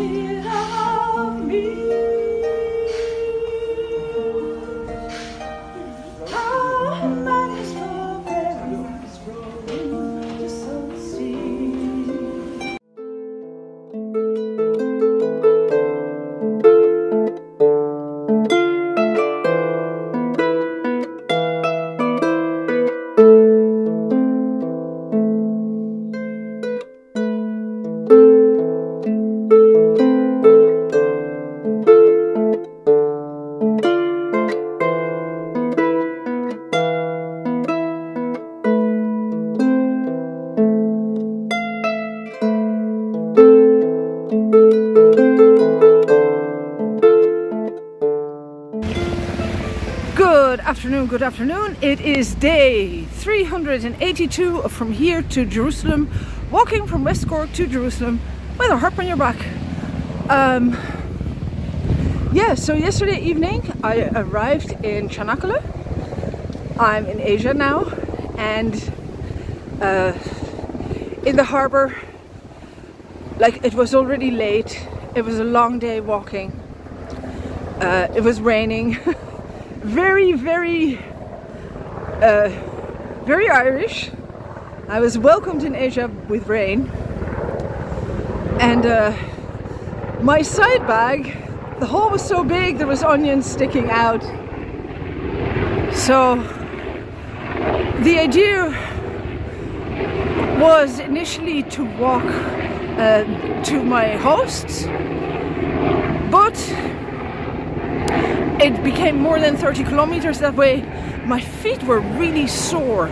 Good good afternoon. It is day 382 from here to Jerusalem, walking from West Cork to Jerusalem with a harp on your back. Um, yeah, so yesterday evening I arrived in Çanakkale. I'm in Asia now and uh, in the harbour, like it was already late, it was a long day walking, uh, it was raining. very, very, uh, very Irish. I was welcomed in Asia with rain. And uh, my side bag, the hole was so big there was onions sticking out. So the idea was initially to walk uh, to my hosts, but it became more than 30 kilometers that way. My feet were really sore.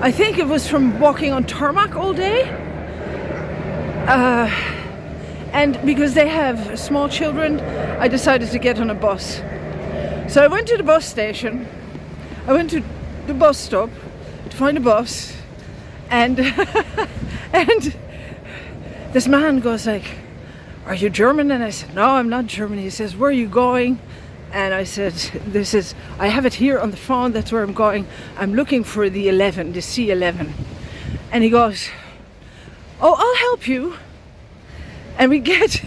I think it was from walking on tarmac all day. Uh, and because they have small children, I decided to get on a bus. So I went to the bus station. I went to the bus stop to find a bus, and and this man goes like, "Are you German?" And I said, "No, I'm not German." He says, "Where are you going?" And I said, This is, I have it here on the phone, that's where I'm going. I'm looking for the 11, the C11. And he goes, Oh, I'll help you. And we get,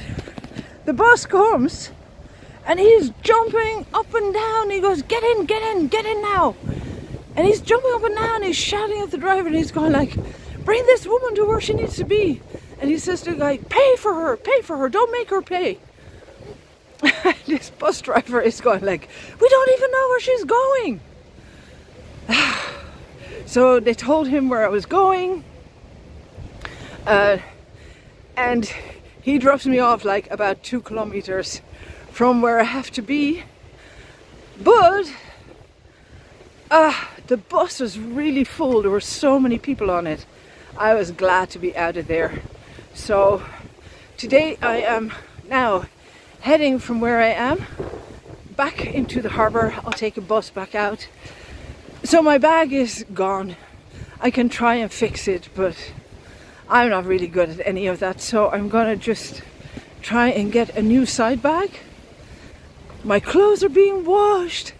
the bus comes, and he's jumping up and down. He goes, Get in, get in, get in now. And he's jumping up and down, he's shouting at the driver, and he's going like, Bring this woman to where she needs to be. And he says to the guy, Pay for her, pay for her, don't make her pay. this bus driver is going like, we don't even know where she's going. so they told him where I was going. Uh, and he drops me off like about two kilometers from where I have to be. But uh, the bus was really full. There were so many people on it. I was glad to be out of there. So today I am now heading from where I am back into the harbour. I'll take a bus back out. So my bag is gone. I can try and fix it, but I'm not really good at any of that. So I'm gonna just try and get a new side bag. My clothes are being washed.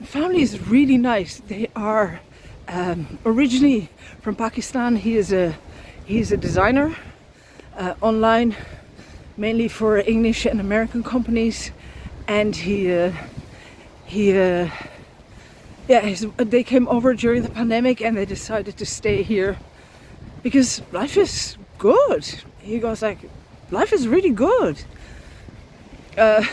The family is really nice. They are um, originally from Pakistan. He is a he's a designer uh, online mainly for English and American companies, and he uh, he uh, yeah they came over during the pandemic and they decided to stay here because life is good. He goes like, life is really good. Uh,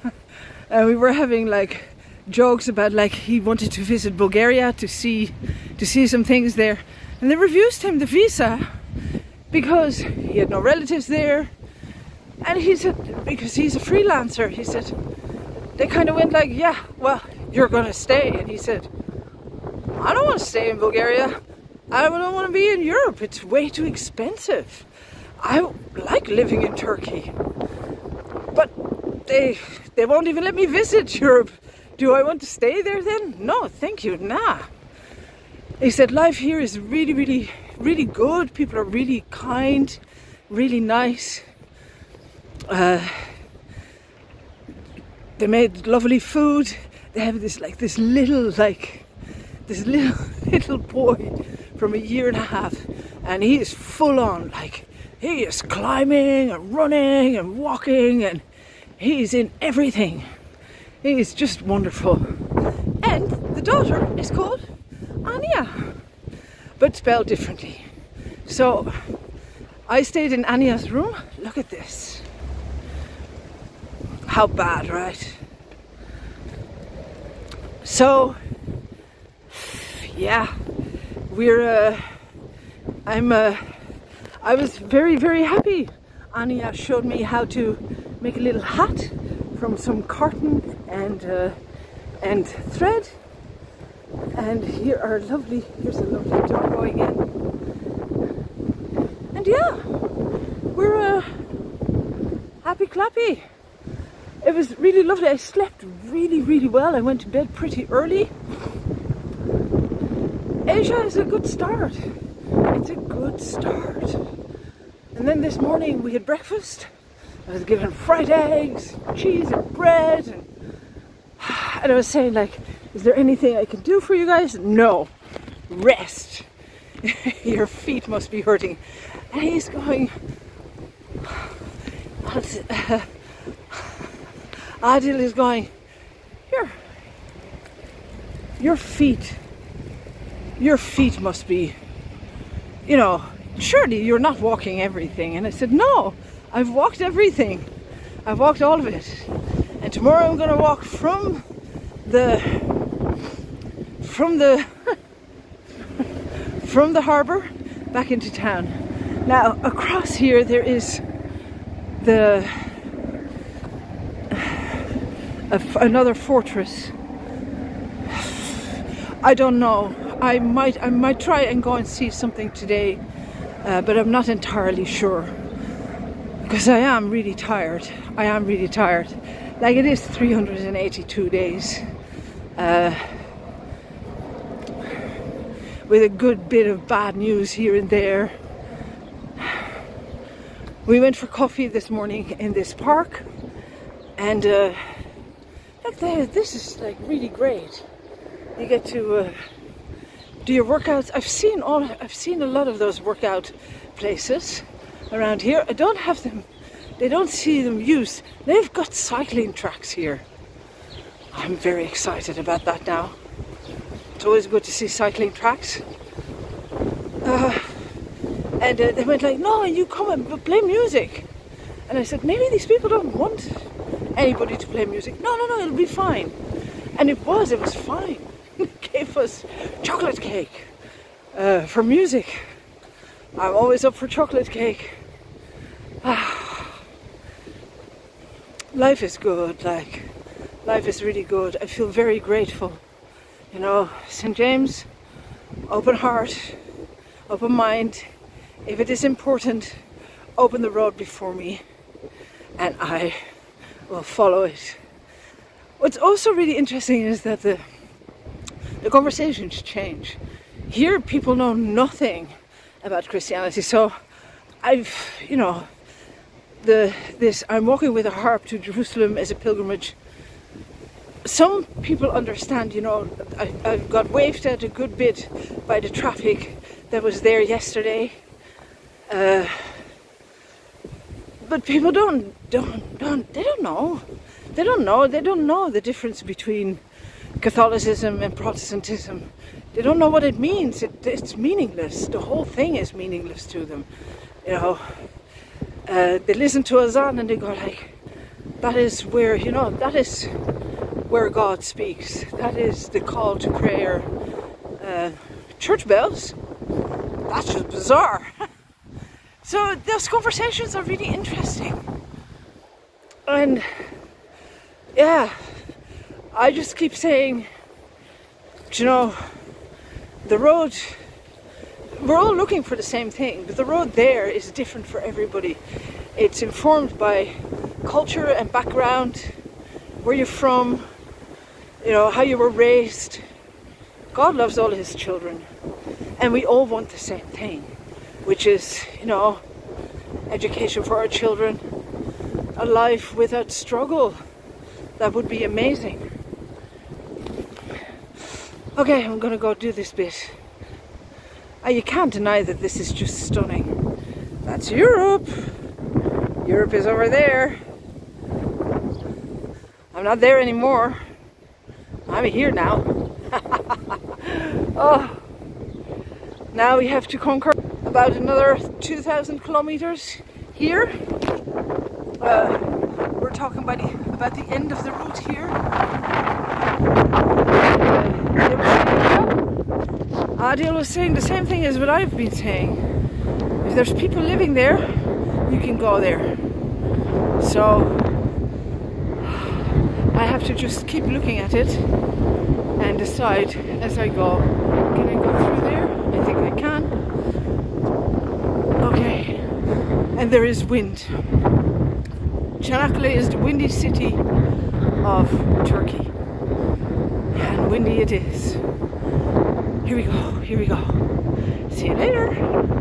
and we were having like jokes about like he wanted to visit Bulgaria to see to see some things there, and they refused him the visa because he had no relatives there and he said, because he's a freelancer, he said, they kind of went like, yeah, well, you're going to stay. And he said, I don't want to stay in Bulgaria. I don't want to be in Europe. It's way too expensive. I like living in Turkey. But they they won't even let me visit Europe. Do I want to stay there then? No, thank you. Nah. He said life here is really, really, really good. People are really kind, really nice. Uh, they made lovely food. They have this like this little like this little little boy from a year and a half, and he is full on like he is climbing and running and walking and he's in everything. He is just wonderful. And the daughter is called Anya, but spelled differently. So I stayed in Anya's room. Look at this. How bad, right? So, yeah, we're. Uh, I'm. Uh, I was very, very happy. Anya showed me how to make a little hat from some carton and uh, and thread. And here are lovely. Here's a lovely door going in. And yeah, we're uh, happy clappy. It was really lovely. I slept really, really well. I went to bed pretty early. Asia is a good start. It's a good start. And then this morning we had breakfast. I was given fried eggs, cheese and bread. And, and I was saying like, is there anything I can do for you guys? No. Rest. Your feet must be hurting. And he's going, Adil is going, here, your feet, your feet must be, you know, surely you're not walking everything. And I said, no, I've walked everything. I've walked all of it. And tomorrow I'm going to walk from the, from the, from the harbour back into town. Now, across here there is the another fortress. I don't know. I might I might try and go and see something today, uh, but I'm not entirely sure because I am really tired. I am really tired. Like it is 382 days. Uh, with a good bit of bad news here and there. We went for coffee this morning in this park, and uh, there, this is like really great. You get to uh, do your workouts. I've seen all, I've seen a lot of those workout places around here. I don't have them, they don't see them used. They've got cycling tracks here. I'm very excited about that now. It's always good to see cycling tracks. Uh, and uh, they went like, no, you come and play music. And I said, maybe these people don't want anybody to play music. No, no, no, it'll be fine. And it was, it was fine. they gave us chocolate cake uh, for music. I'm always up for chocolate cake. life is good, like, life is really good. I feel very grateful. You know, St. James, open heart, open mind. If it is important, open the road before me and I will follow it. What's also really interesting is that the the conversations change. Here people know nothing about Christianity. So I've you know the this I'm walking with a harp to Jerusalem as a pilgrimage. Some people understand, you know, I, I've got waved at a good bit by the traffic that was there yesterday. Uh, but people don't don't don't they don't know. They don't know they don't know the difference between Catholicism and Protestantism. They don't know what it means. It, it's meaningless. The whole thing is meaningless to them you know. Uh, they listen to Azan and they go like that is where you know that is where God speaks. That is the call to prayer. Uh, church bells? That's just bizarre So those conversations are really interesting. And yeah, I just keep saying, you know, the road, we're all looking for the same thing, but the road there is different for everybody. It's informed by culture and background, where you're from, you know, how you were raised. God loves all his children, and we all want the same thing, which is, you know, education for our children, a life without struggle. That would be amazing. Okay, I'm gonna go do this bit. Uh, you can't deny that this is just stunning. That's Europe. Europe is over there. I'm not there anymore. I'm here now. oh, now we have to conquer about another 2,000 kilometers here. Uh, we're talking about the, about the end of the route here. Adil was saying the same thing as what I've been saying. If there's people living there, you can go there. So I have to just keep looking at it and decide as I go. Can I go through there? I think I can. Okay. And there is wind. Çanakkale is the windy city of Turkey. And windy it is. Here we go, here we go. See you later.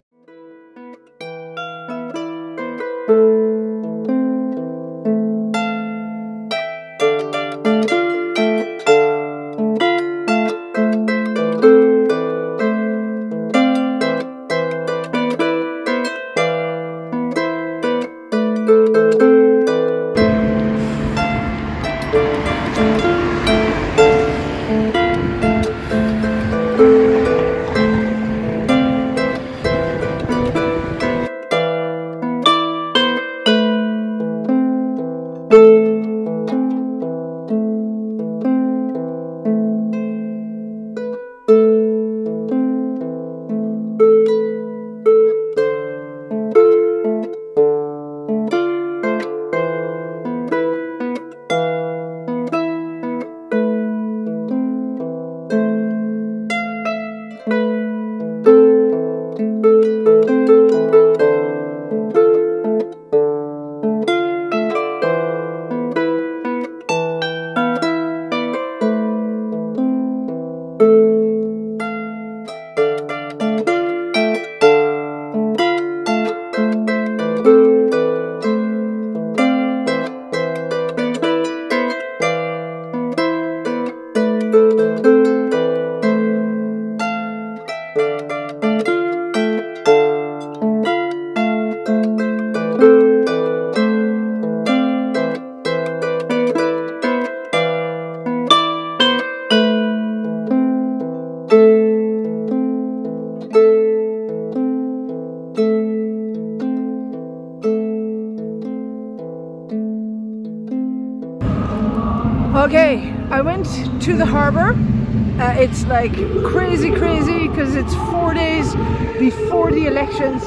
It's like crazy, crazy because it's four days before the elections,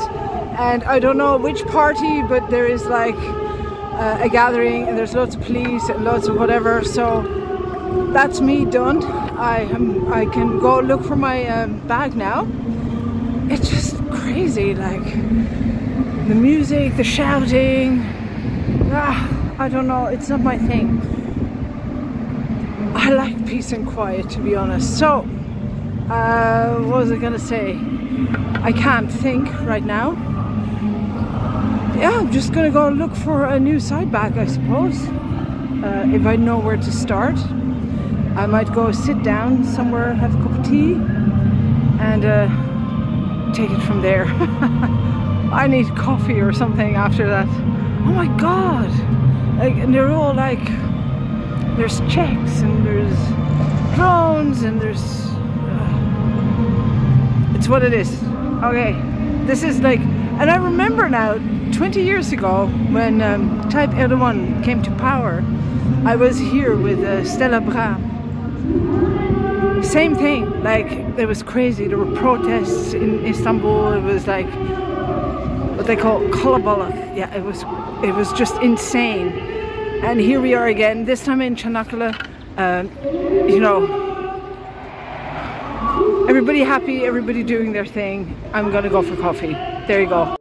and I don't know which party, but there is like uh, a gathering, and there's lots of police and lots of whatever. So that's me done. I am. I can go look for my um, bag now. It's just crazy, like the music, the shouting. Ah, I don't know. It's not my thing. I like peace and quiet to be honest. So, uh, what was I gonna say? I can't think right now. Yeah, I'm just gonna go look for a new side bag, I suppose. Uh, if I know where to start, I might go sit down somewhere, have a cup of tea, and uh, take it from there. I need coffee or something after that. Oh my god! Like, and they're all like there's checks and there's drones and there's uh, it's what it is. Okay this is like and I remember now 20 years ago when um, Tayyip Erdogan came to power I was here with uh, Stella Bra same thing like it was crazy. There were protests in Istanbul. It was like what they call kalabalak yeah it was it was just insane and here we are again this time in Çanakkale uh, you know everybody happy, everybody doing their thing. I'm gonna go for coffee. There you go.